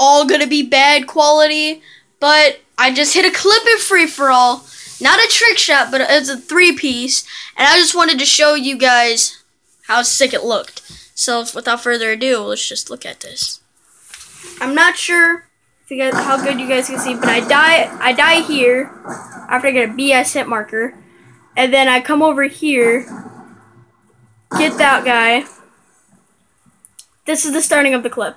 all gonna be bad quality, but I just hit a clip in free for all. Not a trick shot, but it's a three piece, and I just wanted to show you guys how sick it looked. So without further ado, let's just look at this. I'm not sure if you guys how good you guys can see, but I die I die here after I get a BS hit marker, and then I come over here, get that guy. This is the starting of the clip.